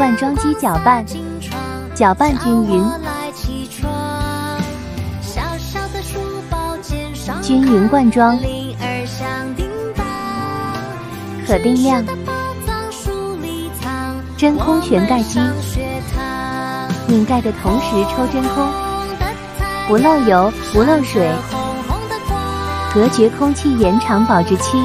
灌装机搅拌，搅拌均匀，均匀灌装，可定量，真空全盖机，拧盖的同时抽真空，不漏油不漏水，隔绝空气，延长保质期。